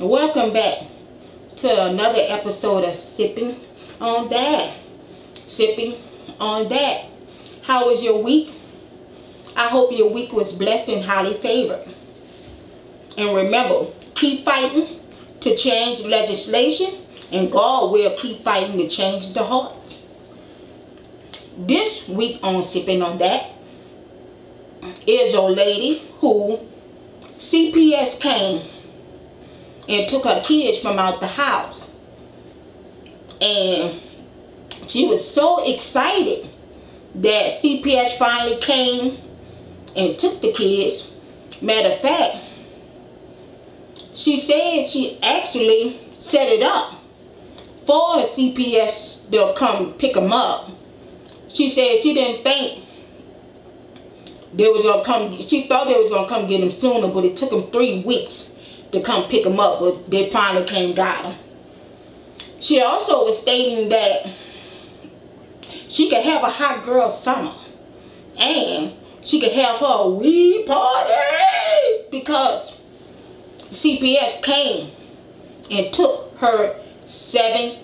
Welcome back to another episode of Sipping on That. Sipping on That. How was your week? I hope your week was blessed and highly favored. And remember, keep fighting to change legislation and God will keep fighting to change the hearts. This week on Sipping on That is a lady who CPS came and took her kids from out the house. And she was so excited that CPS finally came and took the kids. Matter of fact, she said she actually set it up for CPS to come pick them up. She said she didn't think they was gonna come. She thought they was gonna come get him sooner, but it took them three weeks to come pick him up. But they finally came got him. She also was stating that she could have a hot girl summer, and she could have her wee party because CPS came and took her seven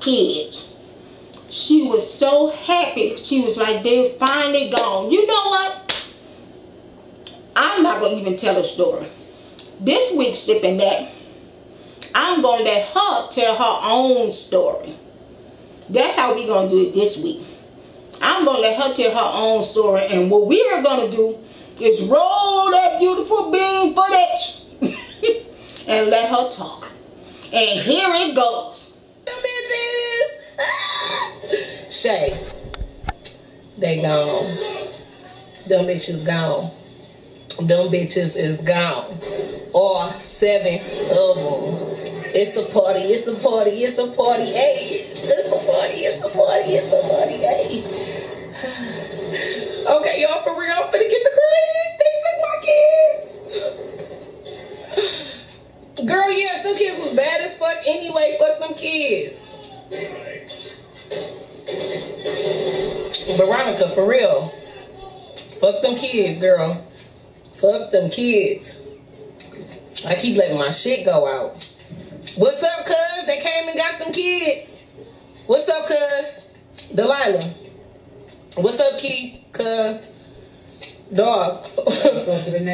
kids. She was so happy. She was like, they're finally gone. You know what? Even tell a story. This week, sipping that, I'm going to let her tell her own story. That's how we going to do it this week. I'm going to let her tell her own story. And what we are going to do is roll that beautiful bean footage and let her talk. And here it goes. The bitches! Ah! Shay. They gone. Them bitches gone them bitches is gone. Or seven of them. It's a party, it's a party, it's a party, hey. It's a party, it's a party, it's a party, hey. okay, y'all, for real, I'm finna get the credit. They took my kids. Girl, yes, them kids was bad as fuck anyway. Fuck them kids. Veronica, for real. Fuck them kids, girl. Fuck them kids. I keep letting my shit go out. What's up, cuz? They came and got them kids. What's up, cuz? Delilah. What's up, Kitty? Cuz. Dog.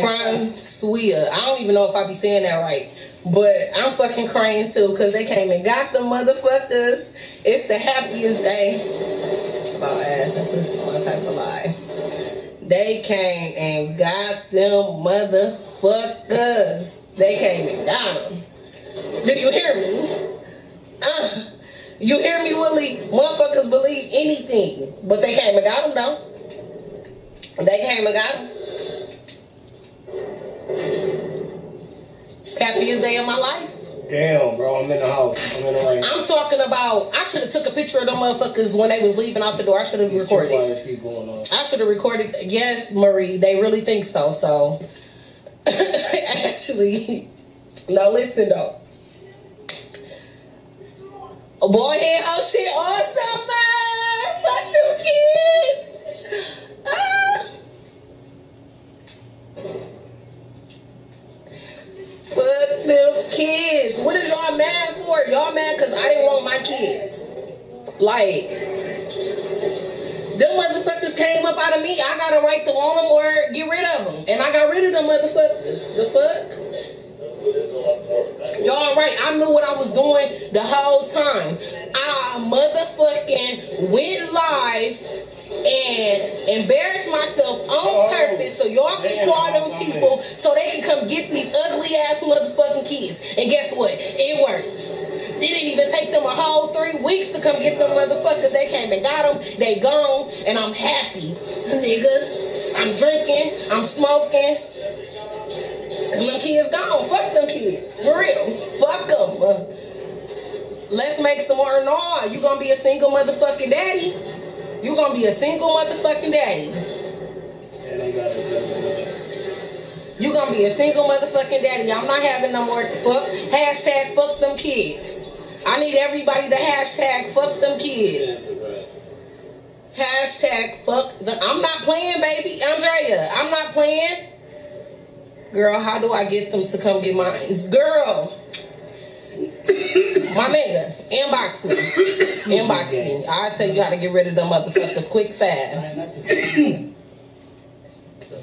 Francois. I don't even know if I be saying that right. But I'm fucking crying too because they came and got the motherfuckers. It's the happiest day. About ass and pussy, one type of lie. They came and got them motherfuckers. They came and got them. Do you hear me? Uh, you hear me, Willie? Motherfuckers believe anything. But they came and got them, though. They came and got them. Happiest day of my life. Damn, bro, I'm in the house. I'm in the rain. I'm talking about. I should have took a picture of them motherfuckers when they was leaving out the door. I should have recorded. Keep going on. I should have recorded. Yes, Marie, they really think so. So, actually, now listen though. A boy had how shit all Like, them motherfuckers came up out of me. I got a right to want them or get rid of them. And I got rid of them motherfuckers. The fuck? Y'all right. I knew what I was doing the whole time. I motherfucking went live and embarrass myself on oh, purpose so y'all can call them people so they can come get these ugly ass motherfucking kids. And guess what? It worked. It didn't even take them a whole three weeks to come get them motherfuckers. They came and got them. They gone, and I'm happy, nigga. I'm drinking. I'm smoking. And them kids gone. Fuck them kids. For real. Fuck them. Let's make some more noise. You gonna be a single motherfucking daddy? You gonna be a single motherfucking daddy. You gonna be a single motherfucking daddy. I'm not having no more fuck. Hashtag fuck them kids. I need everybody to hashtag fuck them kids. Hashtag fuck the. I'm not playing, baby. Andrea, I'm not playing. Girl, how do I get them to come get mine? Girl, My nigga, inbox me. Inbox me. I'll tell you how to get rid of them motherfuckers quick fast.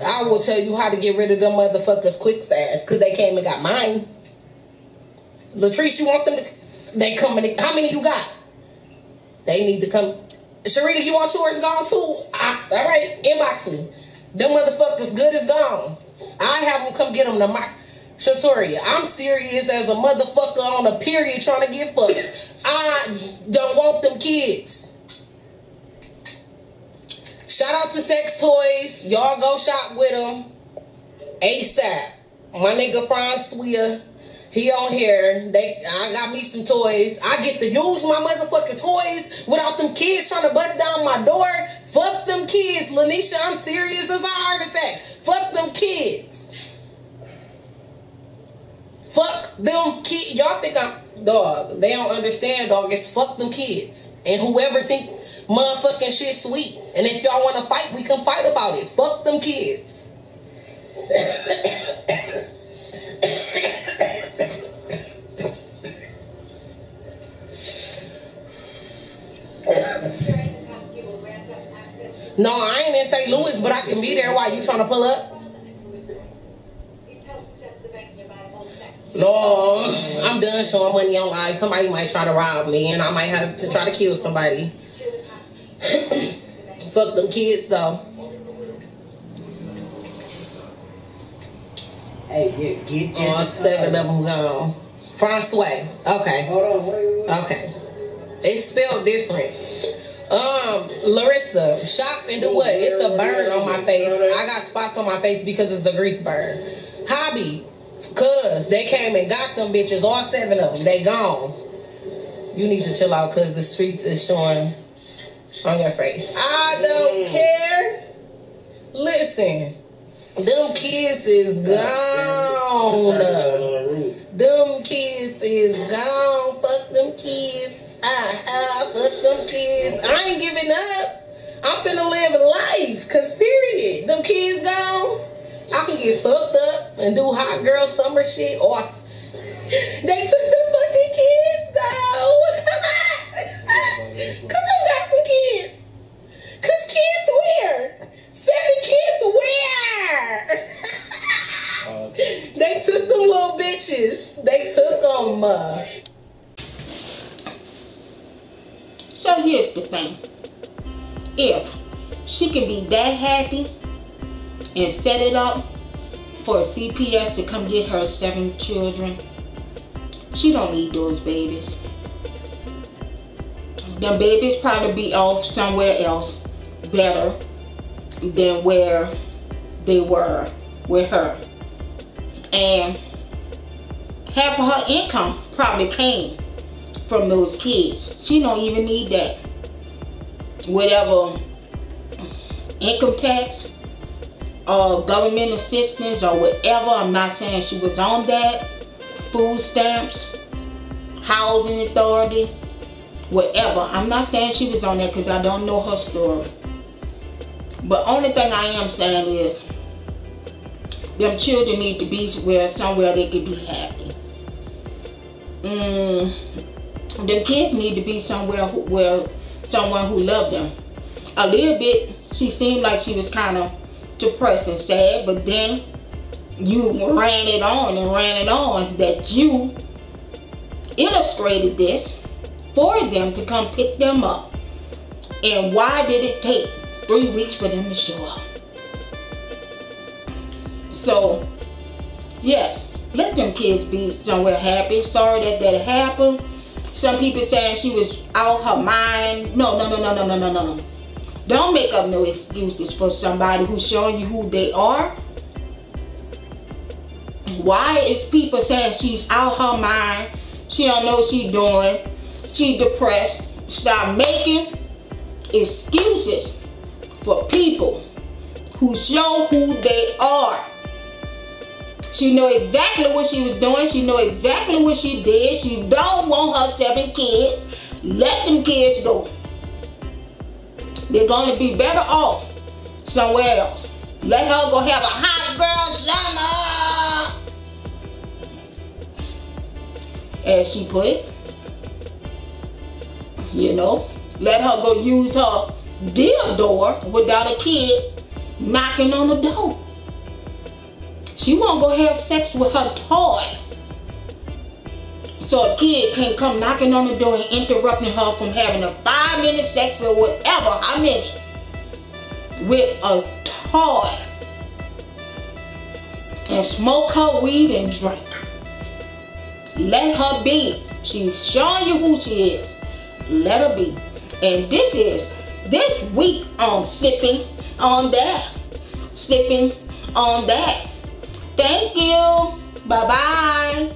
I will tell you how to get rid of them motherfuckers quick fast because they came and got mine. Latrice, you want them to, they coming, how many you got? They need to come. Sharita, you want yours gone too? I, all right, inbox me. Them motherfuckers good as gone. I have them come get them to my. Shatoria, I'm serious as a motherfucker on a period trying to get fucked. I don't want them kids. Shout out to Sex Toys. Y'all go shop with them. ASAP. My nigga Francois. He on here. They I got me some toys. I get to use my motherfucking toys without them kids trying to bust down my door. Fuck them kids, Lanisha. I'm serious as a heart attack. Fuck them kids. Fuck them kids. Y'all think I'm dog. They don't understand, dog. It's fuck them kids. And whoever think motherfucking shit sweet. And if y'all wanna fight, we can fight about it. Fuck them kids. No, I ain't in St. Louis, but I can be there while you trying to pull up. No, I'm done showing money online. Somebody might try to rob me, and I might have to try to kill somebody. Fuck them kids, though. Hey, get get. Oh, seven of them gone. Francois. Okay. Hold on, wait, wait. Okay. It's spelled different. Um, Larissa, shop and do what? It's a burn on my face. I got spots on my face because it's a grease burn. Hobby, cuz they came and got them bitches, all seven of them. They gone. You need to chill out because the streets is showing on your face. I don't care. Listen, them kids is gone. Them kids is gone. Them kids. I ain't giving up. I'm finna live life. Cause period. Them kids gone. I can get fucked up and do hot girl summer shit or they took the fucking kids down. Cause I got some kids. Cause kids where? Seven kids where? they took them little bitches. They took them. Uh, So here's the thing. If she can be that happy and set it up for CPS to come get her seven children, she don't need those babies. Them babies probably be off somewhere else better than where they were with her. And half of her income probably came from those kids. She don't even need that. Whatever income tax or government assistance or whatever. I'm not saying she was on that. Food stamps, housing authority, whatever. I'm not saying she was on that because I don't know her story. But only thing I am saying is them children need to be where somewhere they can be happy. Mm, them kids need to be somewhere where someone who loved them. A little bit, she seemed like she was kind of depressed and sad, but then you ran it on and ran it on that you illustrated this for them to come pick them up. And why did it take three weeks for them to show up? So, yes, let them kids be somewhere happy. Sorry that that happened. Some people saying she was out her mind. No, no, no, no, no, no, no, no, no. Don't make up no excuses for somebody who's showing you who they are. Why is people saying she's out her mind? She don't know what she doing. She depressed. Stop making excuses for people who show who they are. She know exactly what she was doing. She know exactly what she did. She don't want her seven kids. Let them kids go. They're gonna be better off somewhere else. Let her go have a hot girl summer. as she put it. You know, let her go use her deal door without a kid knocking on the door. She won't go have sex with her toy. So a kid can come knocking on the door and interrupting her from having a five minute sex or whatever, how many, with a toy. And smoke her weed and drink. Let her be. She's showing you who she is. Let her be. And this is this week on sipping on that. Sipping on that. Thank you. Bye bye.